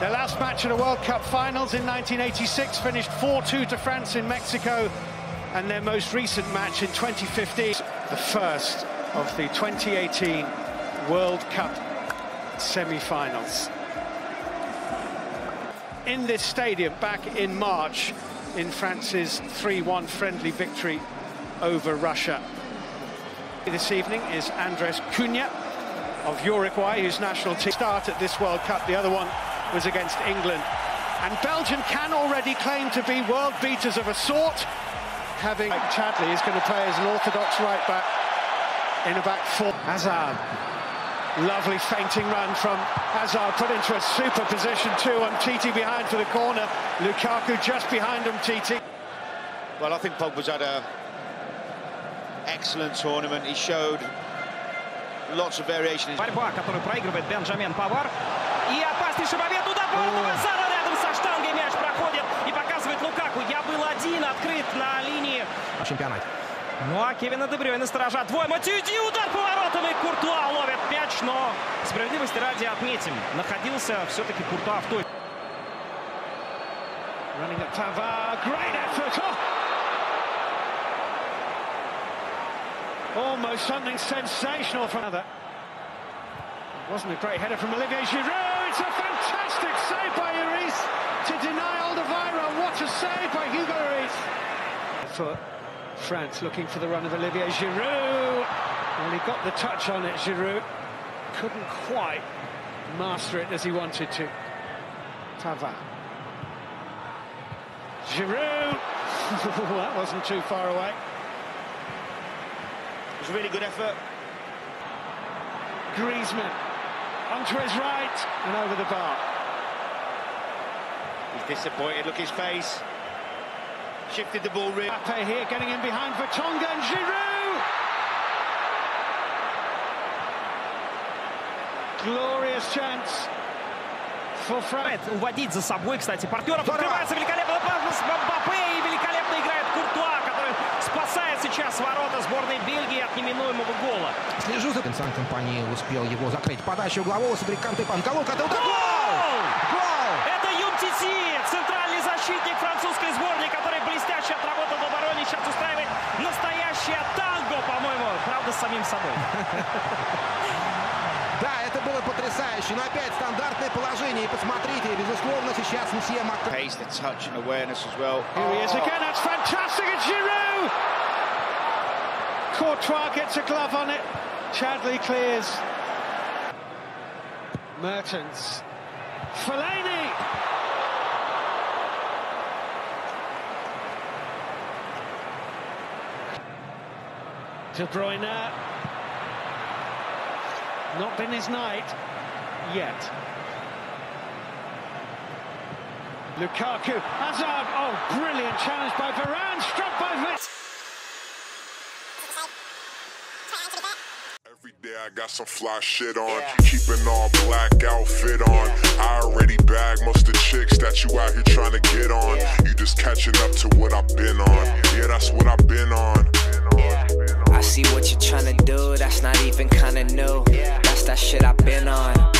Their last match at the World Cup finals in 1986 finished 4-2 to France in Mexico and their most recent match in 2015, the first of the 2018 World Cup semi-finals. In this stadium back in March in France's 3-1 friendly victory over Russia. This evening is Andres Cunha of Uruguay, whose national team start at this World Cup. The other one was against England. And Belgium can already claim to be world beaters of a sort, having like Chadli is going to play as an orthodox right back in a back four. Hazard, lovely feinting run from Hazard, put into a super position too, and TT behind for the corner. Lukaku just behind him, TT. Well, I think Pogba's had a excellent tournament. He showed lots of variations. И опаснейший момент. Удар поворотом Азара рядом со штангой. Мяч проходит и показывает Лукаку. Я был один открыт на линии. Чемпионат. Ну а Кевина Дебрёйна сторожа. Двое. Матюди. Удар поворотом. И Куртуа ловит мяч. Но справедливости ради отметим. Находился все-таки Куртуа в той. Effort. Oh. Almost something sensational from another. Wasn't a great header from Olivier Giroud. It's a fantastic save by Lloris to deny Alderweireld. What a save by Hugo Lloris. For France looking for the run of Olivier Giroud. Well, he got the touch on it, Giroud. Couldn't quite master it as he wanted to. Tava. Giroud. that wasn't too far away. It was a really good effort. Griezmann onto his right and over the bar. He's disappointed. Look his face. Shifted the ball really. Mbappe here getting in behind Vertonghen and Giroud. Glorious chance for France. Уводить за собой, кстати, партнеров. Открывается великолепно Мбаппе и великолепно играет Куртуа, который спасает сейчас Ворота сборной Бельгии от неминуемого гола. Слежу за Винсан компании успел его закрыть. Подача углового Садрик Канте Панкалук. Это удар. Гол! Гол! Это Юмтити, центральный защитник французской сборной, который блестяще отработал в обороне. Сейчас устраивает настоящее танго, по-моему. Правда, с самим собой. Да, это было потрясающе. Но опять стандартное положение. И посмотрите, безусловно, сейчас Месье Макка. Pace, the touch and awareness as well. Here he is again. That's fantastic. It's Giroud. Courtois gets a glove on it. Chadli clears. Mertens. Fellaini. De Bruyne. Not been his night yet. Lukaku, Hazard, oh, brilliant challenge by Varane, struck by Vitz. Every day I got some fly shit on. Keeping all black outfit on. I already bagged most of the chicks that you out here trying to get on. You just catching up to what I've been on. Yeah, that's what I've been on. I see what you're trying to do, that's not even kinda new. That's that shit I've been on.